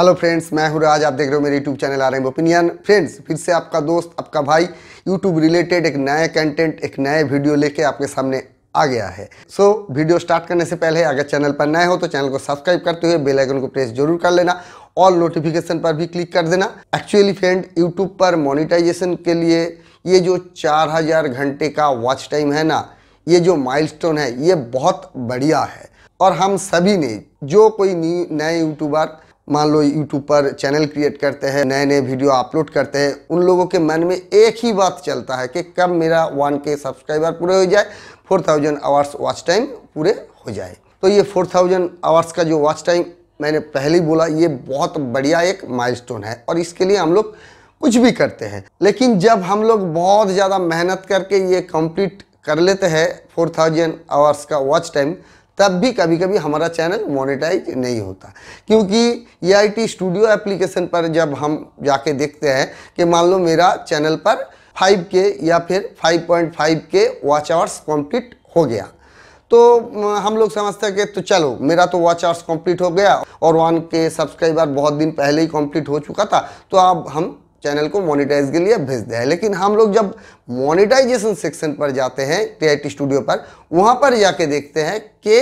Hello friends मैं हूँ राज। आप देख रहे हो मेरे YouTube channel R M opinion friends फिर से आपका दोस्त आपका भाई यूट्यूब रिलेटेड एक नए कंटेंट एक नए वीडियो लेके आपके सामने आ गया है। सो so, वीडियो स्टार्ट करने से पहले अगर चैनल पर नए हो तो चैनल को सब्सक्राइब करते हुए बेल आइकन को प्रेस ज़रूर कर लेना ऑल नोटिफिकेशन पर भी क्लिक कर देना। एक्चुअली फ्रेंड यूट्यूब पर मोनिटाइजेशन के लिए ये जो चार हज़ार घंटे का वॉच टाइम है ना ये जो माइलस्टोन है ये बहुत बढ़िया है। और हम सभी ने जो कोई नए यूट्यूबर मान लो यूट्यूब पर चैनल क्रिएट करते हैं नए नए वीडियो अपलोड करते हैं, उन लोगों के मन में एक ही बात चलता है कि कब मेरा वन के सब्सक्राइबर पूरे हो जाए four thousand hours watch time पूरे हो जाए। तो ये फोर थाउज़ेंड आवर्स का जो वॉच टाइम मैंने पहले ही बोला, ये बहुत बढ़िया एक माइलस्टोन है और इसके लिए हम लोग कुछ भी करते हैं। लेकिन जब हम लोग बहुत ज़्यादा मेहनत करके ये कंप्लीट कर लेते हैं फोर थाउज़ेंड आवर्स का वॉच टाइम तब भी कभी कभी हमारा चैनल मोनेटाइज नहीं होता। क्योंकि ए स्टूडियो एप्लीकेशन पर जब हम जाके देखते हैं कि मान लो मेरा चैनल पर 5 के या फिर 5.5 के वॉच आवर्स कंप्लीट हो गया। तो हम लोग समझते हैं कि तो चलो, मेरा तो वॉच आवर्स कंप्लीट हो गया और वन के सब्सक्राइबर बहुत दिन पहले ही कंप्लीट हो चुका था तो अब हम चैनल को मोनिटाइज के लिए भेज दिया है। लेकिन हम लोग जब मोनिटाइजेशन सेक्शन पर जाते हैं टी स्टूडियो पर, वहाँ पर जाके देखते हैं कि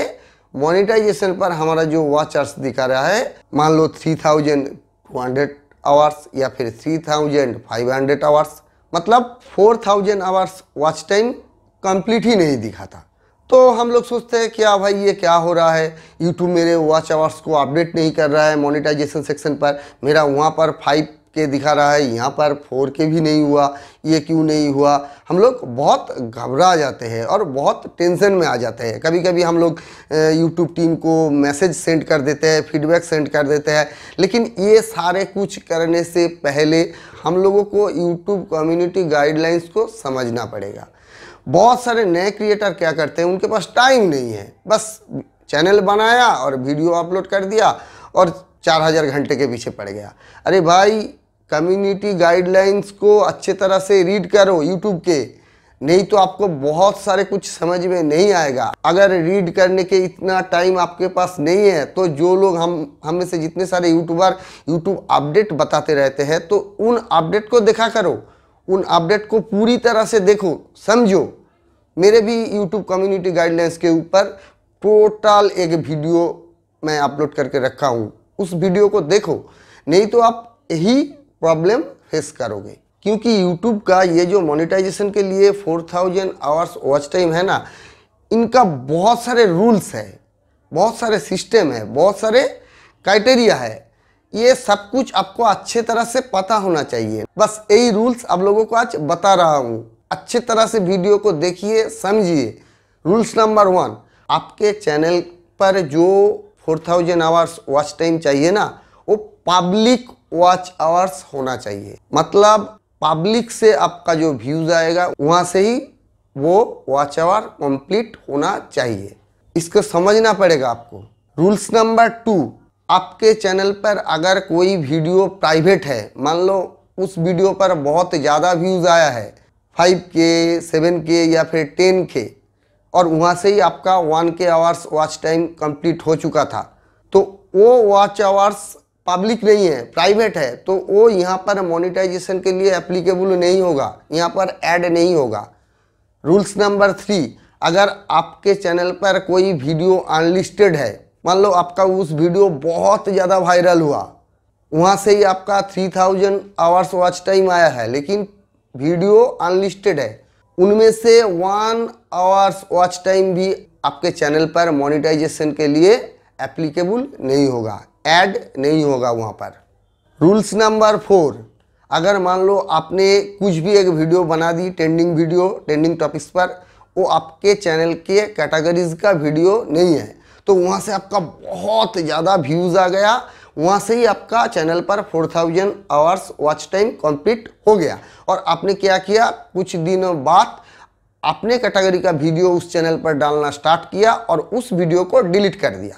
मोनिटाइजेशन पर हमारा जो वॉच दिखा रहा है, मान लो three thousand two hundred hours या फिर three thousand five hundred hours मतलब four thousand hours watch time complete ही नहीं दिखा था तो हम लोग सोचते हैं क्या भाई, ये क्या हो रहा है? यूट्यूब मेरे वॉच आवर्स को अपडेट नहीं कर रहा है मोनेटाइजेशन सेक्शन पर। मेरा वहाँ पर फाइव के दिखा रहा है, यहाँ पर फोर के भी नहीं हुआ, ये क्यों नहीं हुआ? हम लोग बहुत घबरा जाते हैं और बहुत टेंशन में आ जाते हैं। कभी कभी हम लोग यूट्यूब टीम को मैसेज सेंड कर देते हैं, फीडबैक सेंड कर देते हैं, लेकिन ये सारे कुछ करने से पहले हम लोगों को यूट्यूब कम्युनिटी गाइडलाइंस को समझना पड़ेगा। बहुत सारे नए क्रिएटर क्या करते हैं? उनके पास टाइम नहीं है। बस चैनल बनाया और वीडियो अपलोड कर दिया और चार हज़ार घंटे के पीछे पड़ गया। अरे भाई कम्युनिटी गाइडलाइंस को अच्छे तरह से रीड करो यूट्यूब के। नहीं तो आपको बहुत सारे कुछ समझ में नहीं आएगा। अगर रीड करने के इतना टाइम आपके पास नहीं है तो जो लोग हम हम में से जितने सारे यूट्यूबर यूट्यूब अपडेट बताते रहते हैं तो उन अपडेट को देखा करो। उन अपडेट को पूरी तरह से देखो, समझो। मेरे भी यूट्यूब कम्युनिटी गाइडलाइंस के ऊपर टोटल एक वीडियो मैं अपलोड करके रखा हूँ। उस वीडियो को देखो। नहीं तो आप यही प्रॉब्लम फेस करोगे। क्योंकि YouTube का ये जो मोनेटाइजेशन के लिए 4000 आवर्स वॉच टाइम है ना, इनका बहुत सारे रूल्स है, बहुत सारे सिस्टम है, बहुत सारे क्राइटेरिया है। ये सब कुछ आपको अच्छे तरह से पता होना चाहिए। बस यही रूल्स आप लोगों को आज बता रहा हूँ। अच्छे तरह से वीडियो को देखिए, समझिए। रूल्स नंबर वन आपके चैनल पर जो 4000 आवर्स वॉच टाइम चाहिए ना, वो पब्लिक वॉच आवर्स होना चाहिए। मतलब पब्लिक से आपका जो व्यूज़ आएगा, वहाँ से ही वो वॉच आवर कंप्लीट होना चाहिए। इसको समझना पड़ेगा आपको। रूल्स नंबर टू आपके चैनल पर अगर कोई वीडियो प्राइवेट है, मान लो उस वीडियो पर बहुत ज़्यादा व्यूज़ आया है फाइव के सेवन के या फिर टेन के और वहाँ से ही आपका वन के आवर्स वॉच टाइम कंप्लीट हो चुका था। तो वो वॉच आवर्स पब्लिक नहीं है प्राइवेट है तो वो यहाँ पर मोनिटाइजेशन के लिए एप्लीकेबल नहीं होगा, यहाँ पर ऐड नहीं होगा। रूल्स नंबर थ्री अगर आपके चैनल पर कोई वीडियो अनलिस्टेड है, मान लो आपका उस वीडियो बहुत ज़्यादा वायरल हुआ, वहाँ से ही आपका three thousand hours watch time आया है, लेकिन वीडियो अनलिस्टेड है उनमें से वन आवर्स वॉच टाइम भी आपके चैनल पर मोनिटाइजेशन के लिए एप्लीकेबल नहीं होगा। ऐड नहीं होगा वहाँ पर। रूल्स नंबर फोर अगर मान लो आपने कुछ भी एक वीडियो बना दी ट्रेंडिंग वीडियो ट्रेंडिंग टॉपिक्स पर, वो आपके चैनल के कैटेगरीज का वीडियो नहीं है तो वहाँ से आपका बहुत ज़्यादा व्यूज़ आ गया। वहाँ से ही आपका चैनल पर 4000 आवर्स वॉच टाइम कंप्लीट हो गया। और आपने क्या किया? कुछ दिनों बाद अपने कैटेगरी का वीडियो उस चैनल पर डालना स्टार्ट किया और उस वीडियो को डिलीट कर दिया।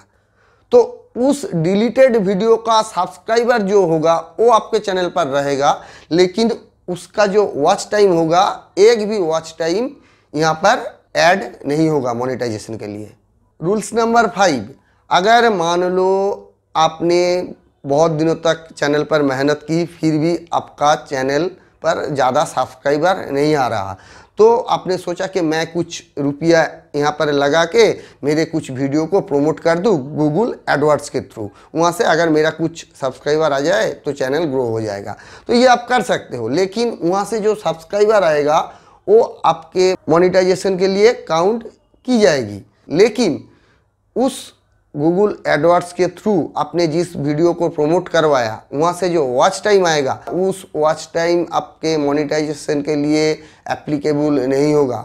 तो उस डिलीटेड वीडियो का सब्सक्राइबर जो होगा, वो आपके चैनल पर रहेगा, लेकिन उसका जो वॉच टाइम होगा, एक भी वॉच टाइम यहाँ पर ऐड नहीं होगा मोनेटाइजेशन के लिए। रूल्स नंबर फाइव, अगर मान लो आपने बहुत दिनों तक चैनल पर मेहनत की, फिर भी आपका चैनल पर ज़्यादा सब्सक्राइबर नहीं आ रहा। तो आपने सोचा कि मैं कुछ रुपया यहाँ पर लगा के मेरे कुछ वीडियो को प्रमोट कर दूँ गूगल एडवर्ड्स के थ्रू। वहाँ से अगर मेरा कुछ सब्सक्राइबर आ जाए तो चैनल ग्रो हो जाएगा। तो ये आप कर सकते हो, लेकिन वहाँ से जो सब्सक्राइबर आएगा, वो आपके मोनिटाइजेशन के लिए काउंट की जाएगी। लेकिन उस गूगल एडवर्ड्स के थ्रू आपने जिस वीडियो को प्रमोट करवाया, वहाँ से जो वॉच टाइम आएगा, उस वॉच टाइम आपके मोनेटाइजेशन के लिए एप्लीकेबल नहीं होगा।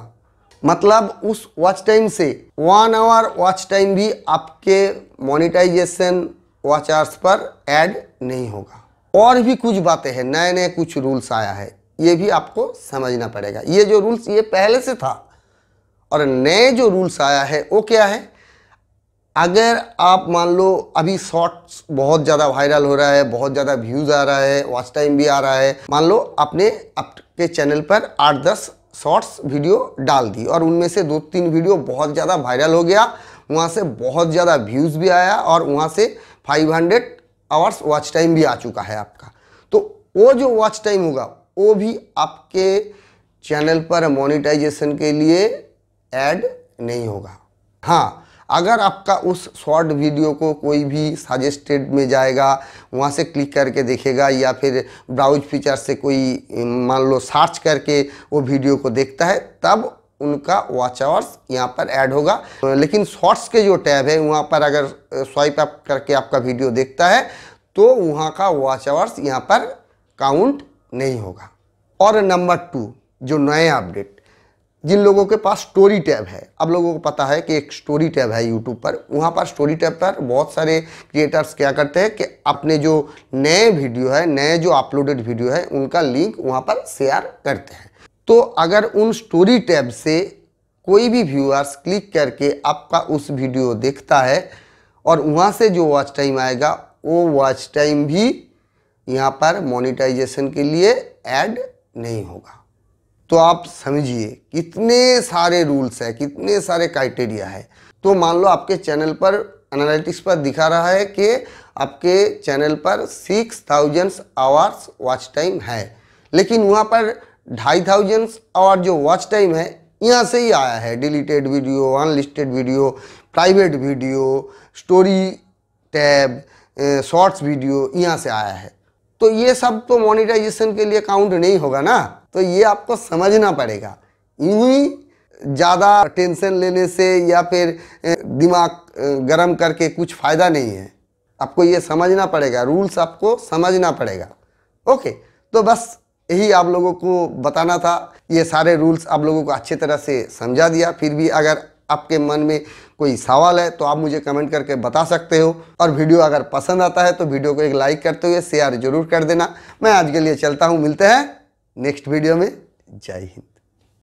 मतलब उस वॉच टाइम से वन आवर वॉच टाइम भी आपके मोनेटाइजेशन वॉच आवर्स पर ऐड नहीं होगा। और भी कुछ बातें हैं नए नए कुछ रूल्स आया है, ये भी आपको समझना पड़ेगा। ये जो रूल्स ये पहले से था, और नए जो रूल्स आया है, वो क्या है? अगर आप मान लो अभी शॉर्ट्स बहुत ज़्यादा वायरल हो रहा है, बहुत ज़्यादा व्यूज़ आ रहा है वॉच टाइम भी आ रहा है, मान लो आपने आपके चैनल पर आठ दस शॉर्ट्स वीडियो डाल दी और उनमें से दो तीन वीडियो बहुत ज़्यादा वायरल हो गया, वहाँ से बहुत ज़्यादा व्यूज़ भी आया और वहाँ से 500 आवर्स वॉच टाइम भी आ चुका है आपका। तो वो जो वॉच टाइम होगा, वो भी आपके चैनल पर मोनिटाइजेशन के लिए ऐड नहीं होगा। हाँ अगर आपका उस शॉर्ट वीडियो को कोई भी सजेस्टेड में जाएगा, वहाँ से क्लिक करके देखेगा या फिर ब्राउज फीचर से कोई मान लो सर्च करके वो वीडियो को देखता है, तब उनका वॉच आवर्स यहाँ पर ऐड होगा। लेकिन शॉर्ट्स के जो टैब है, वहाँ पर अगर स्वाइप अप करके आपका वीडियो देखता है तो वहाँ का वॉच आवर्स यहाँ पर काउंट नहीं होगा। और नंबर टू जो नए अपडेट जिन लोगों के पास स्टोरी टैब है, अब लोगों को पता है कि एक स्टोरी टैब है यूट्यूब पर। वहाँ पर स्टोरी टैब पर बहुत सारे क्रिएटर्स क्या करते हैं कि अपने जो नए वीडियो है, नए जो अपलोडेड वीडियो है, उनका लिंक वहाँ पर शेयर करते हैं। तो अगर उन स्टोरी टैब से कोई भी व्यूअर्स क्लिक करके आपका उस वीडियो देखता है और वहाँ से जो वॉच टाइम आएगा, वो वॉच टाइम भी यहाँ पर मोनिटाइजेशन के लिए ऐड नहीं होगा। तो आप समझिए कितने सारे रूल्स है, कितने सारे क्राइटेरिया है। तो मान लो आपके चैनल पर एनालिटिक्स पर दिखा रहा है कि आपके चैनल पर six thousand hours watch time है। लेकिन वहाँ पर ढाई थाउज़ेंड आवर जो वॉच टाइम है, यहाँ से ही आया है। Deleted video unlisted video private video story tab shorts video यहाँ से आया है। तो ये सब तो मोनिटाइजेशन के लिए काउंट नहीं होगा ना? तो ये आपको समझना पड़ेगा। यूँ ही ज़्यादा टेंशन लेने से या फिर दिमाग गर्म करके कुछ फ़ायदा नहीं है। आपको ये समझना पड़ेगा। रूल्स आपको समझना पड़ेगा। ओके तो बस यही आप लोगों को बताना था। ये सारे रूल्स आप लोगों को अच्छी तरह से समझा दिया। फिर भी अगर आपके मन में कोई सवाल है तो आप मुझे कमेंट करके बता सकते हो। और वीडियो अगर पसंद आता है तो वीडियो को एक लाइक करते हुए शेयर ज़रूर कर देना। मैं आज के लिए चलता हूँ, मिलते हैं नेक्स्ट वीडियो में। जय हिंद।